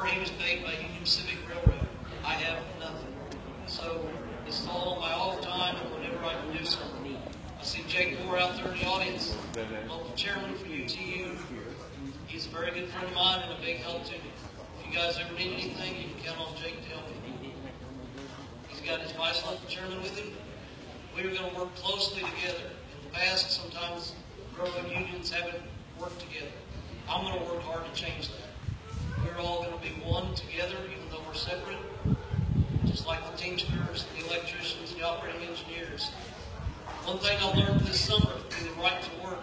frame is paid by Union Pacific Railroad. I have nothing. So it's all my off time and whenever I can do something. I see Jake Moore out there in the audience, local chairman for UTU. He's a very good friend of mine and a big help to me. If you guys ever need anything, you can count on Jake to help me. He's got his vice local chairman with him. We are going to work closely together. In the past, sometimes railroad unions haven't worked together. I'm going to work hard to change that. We're all going to be one together, even though we're separate. Just like the Teamsters, the electricians, the operating engineers. One thing I learned this summer through the right to work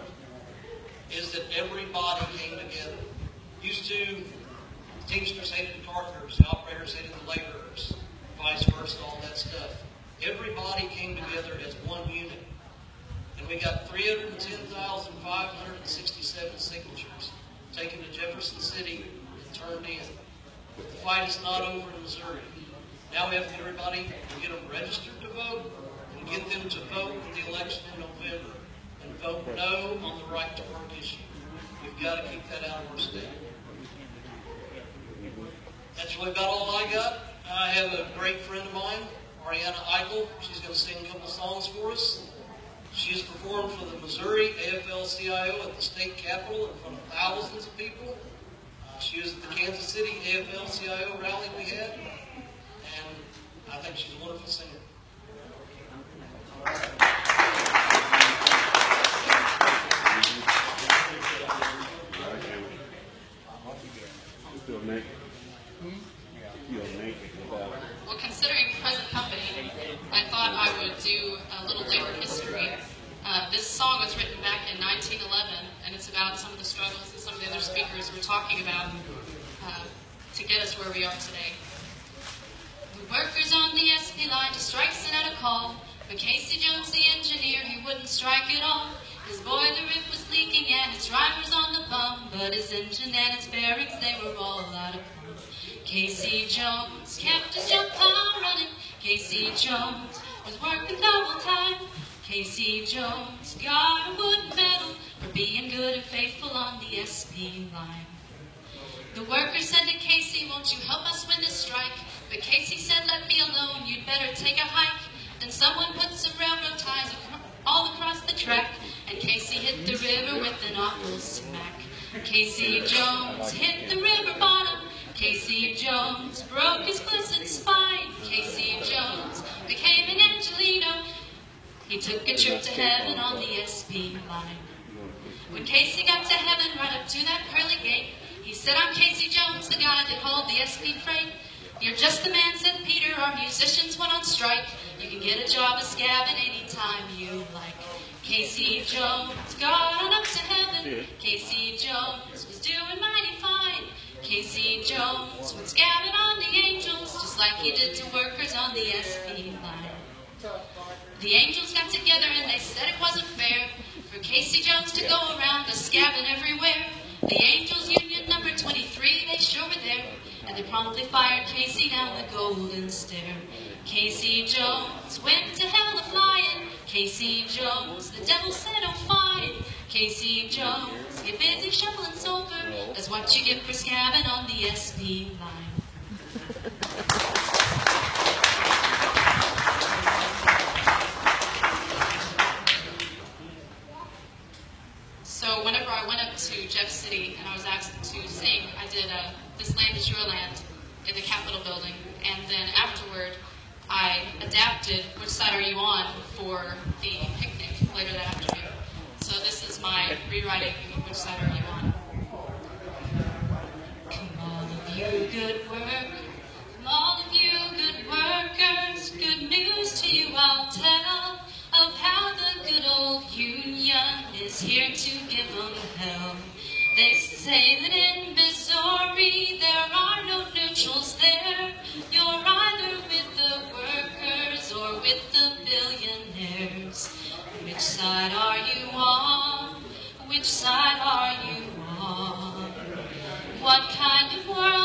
is that everybody came together. Used to, the Teamsters hated the carpenters, the operators hated the laborers, vice versa, all that stuff. Everybody came together as one unit. And we got 310,567 signatures taken to Jefferson City turned in. The fight is not over in Missouri. Now we have to get everybody, get them registered to vote, and get them to vote in the election in November, and vote no on the right to work issue. We've got to keep that out of our state. That's really about all I got. I have a great friend of mine, Ariana Eichel. She's going to sing a couple songs for us. She has performed for the Missouri AFL-CIO at the state capitol in front of thousands of people. Uh, she was at the Kansas City AFL-CIO rally we had, and I think she's a wonderful singer. Uh, this song was written back in 1911, and it's about some of the struggles that some of the other speakers were talking about uh, to get us where we are today. The workers on the SP line to strike sent out a call, but Casey Jones, the engineer, he wouldn't strike at all. His boiler it was leaking and his drivers on the pump, but his engine and its bearings they were all out of pump. Casey Jones kept his jump car running. Casey Jones was working double time. Casey Jones got a wooden medal for being good and faithful on the SP line. The workers said to Casey, won't you help us win this strike? But Casey said, let me alone, you'd better take a hike. Then someone put some railroad ties all across the track, and Casey hit the river with an awful smack. Casey Jones hit the river bottom. Casey Jones broke his blessed spine. Casey Jones became an Angelino. He took a trip to heaven on the SP line. When Casey got to heaven, right up to that pearly gate, he said, I'm Casey Jones, the guy that hauled the SP freight. You're just the man, said Peter. Our musicians went on strike. You can get a job as scabbing anytime you like. Casey Jones got on up to heaven. Casey Jones was doing mighty fine. Casey Jones went scabbing on the angels, just like he did to workers on the SP line. The angels got together and they said it wasn't fair for Casey Jones to go around just scabbing everywhere. The angels union number 23, they sure were there, and they promptly fired Casey down the golden stair. Casey Jones went to hell a flying. Casey Jones, the devil said, oh fine. Casey Jones, get busy shoveling sulfur. That's what you get for scabbing on the SP line. With the billionaires. Which side are you on? Which side are you on? What kind of world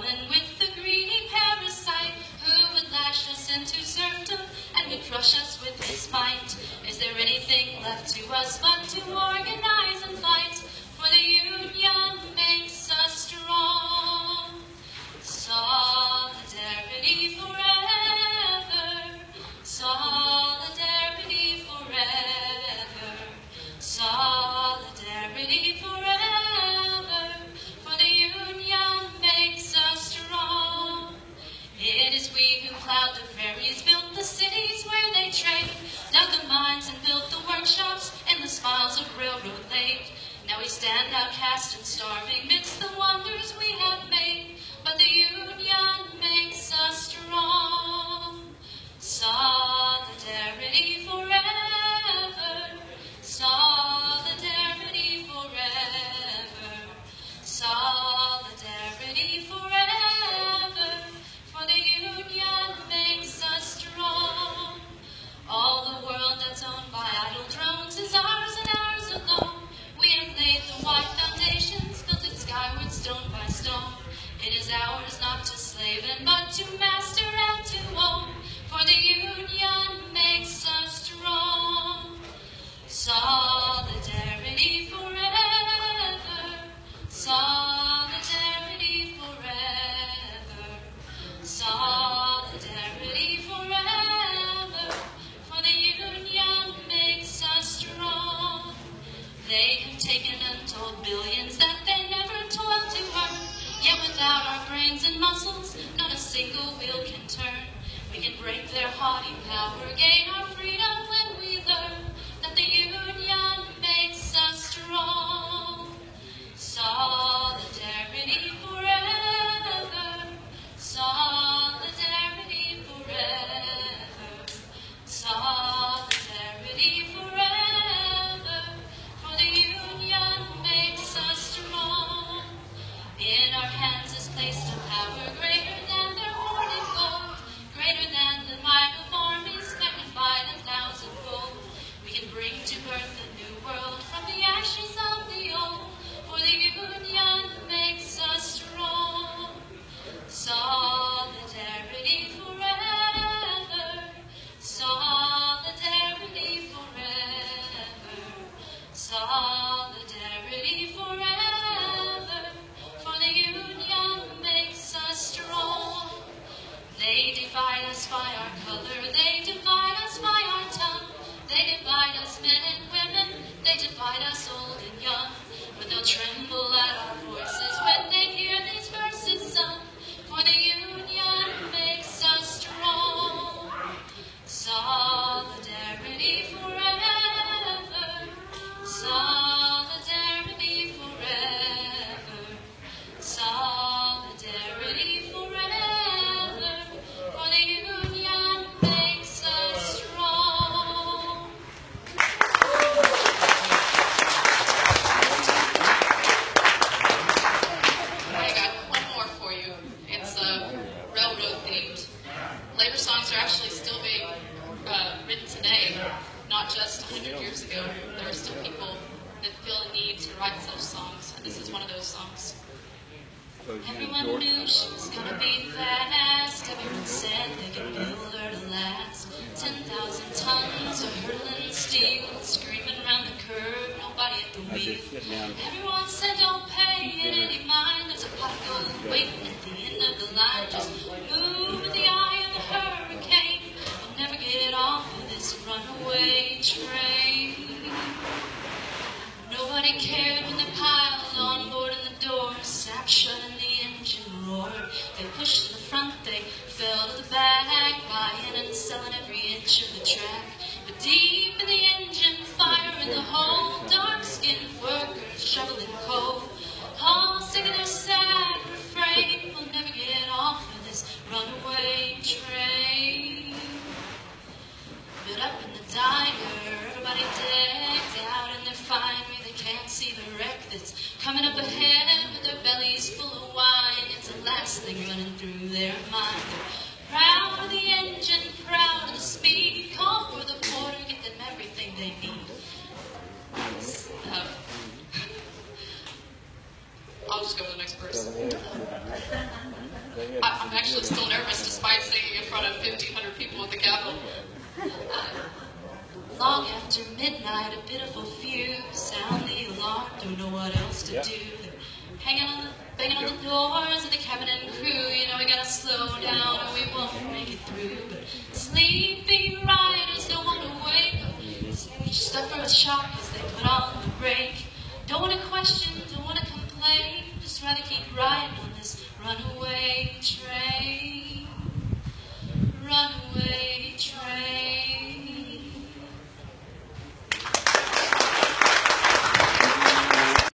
common Solidarity I just. Everyone said don't pay it any mind. There's a potholes waiting at the end of the line. Just move with the eye of the hurricane. I'll never get off of this runaway train. Nobody cared when they piled on board and the door snapped shut and the engine roared. They pushed to the front, they fell to the back, buying and selling every inch of the track. But deep in the engine fire in the hole. Just go to the next person. I, I'm actually still nervous despite singing in front of 1,500 people at the Capitol. Uh, long after midnight, a pitiful few sound the alarm, don't know what else to do. Hanging on the, banging on the doors of the cabin and crew, you know we gotta slow down or we won't make it through. But